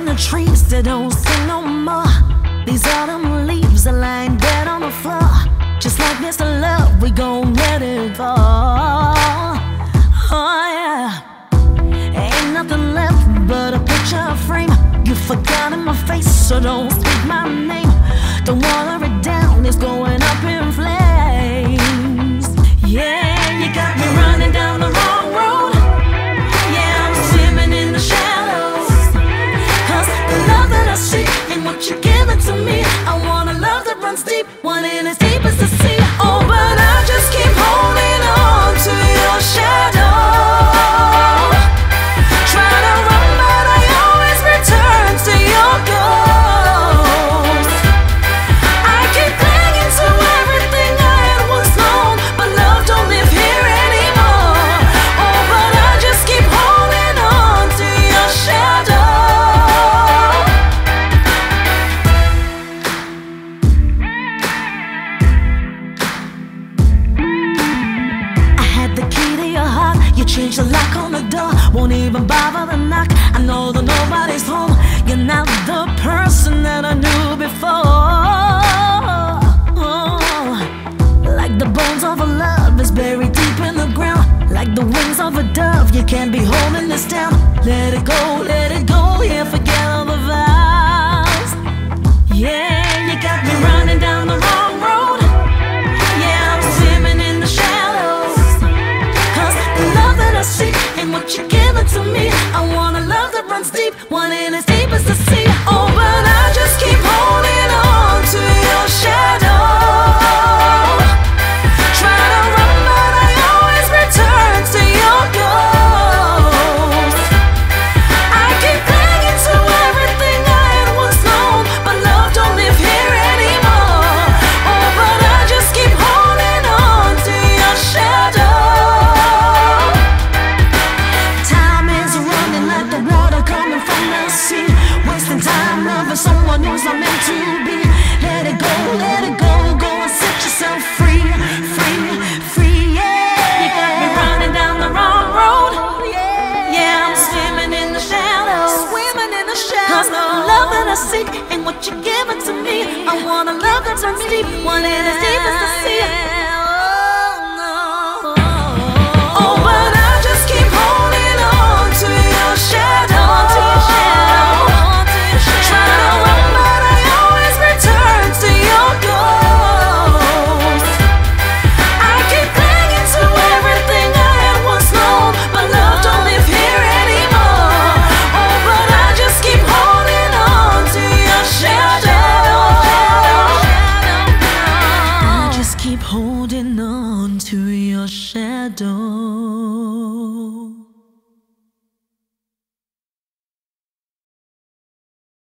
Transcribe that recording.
the trees that don't sing no more. These autumn leaves are lying dead on the floor. Just like Mr. Love, we gon' let it fall. Oh yeah. Ain't nothing left but a picture frame. You forgot in my face, so don't speak my name. Don't water it down, it's going up in deep, one in as You changed the lock on the door. Won't even bother to knock. I know that nobody's home. You're not the person that I knew before. Like the bones of a love is buried deep in the ground. Like the wings of a dove, you can't be holding this down. Let it go, let it go. Yeah, forget all the vows. Yeah, deep, one in as I seek and what you're giving to me. I want a love that runs deep, one in as deep as the sea. Oh.